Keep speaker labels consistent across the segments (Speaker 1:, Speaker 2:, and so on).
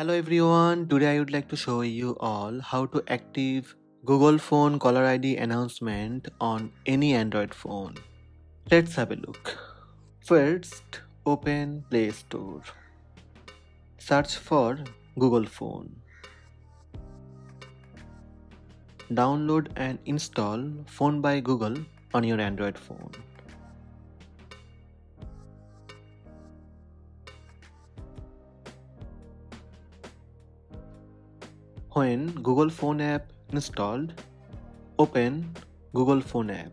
Speaker 1: Hello everyone, today I would like to show you all how to active Google Phone caller ID announcement on any Android phone. Let's have a look. First, open Play Store. Search for Google Phone. Download and install Phone by Google on your Android phone. When Google Phone app installed, open Google Phone app.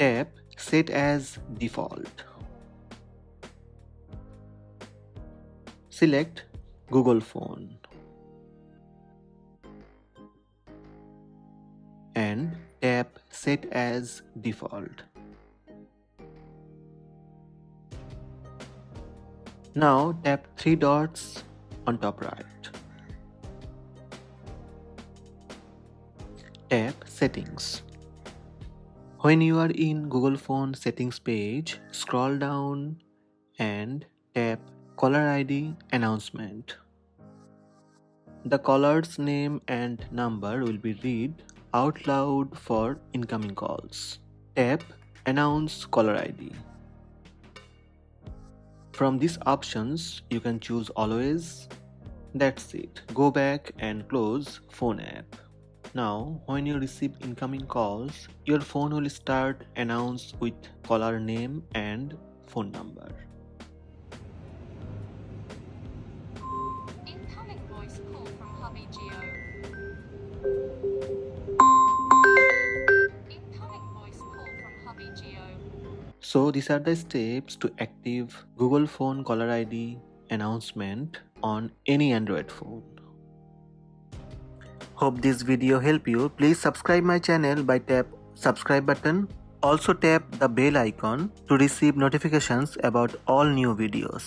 Speaker 1: Tap Set as default. Select Google Phone and tap Set as default. Now tap three dots on top right. Tap Settings. When you are in Google Phone settings page, scroll down and tap Caller ID Announcement. The caller's name and number will be read out loud for incoming calls. Tap Announce Caller ID. From these options, you can choose always. That's it. Go back and close phone app. Now, when you receive incoming calls, your phone will start announce with caller name and phone number.
Speaker 2: Incoming voice call from Hubby
Speaker 1: So these are the steps to active Google Phone caller ID announcement on any Android phone. Hope this video help you. Please subscribe my channel by tap subscribe button. Also tap the bell icon to receive notifications about all new videos.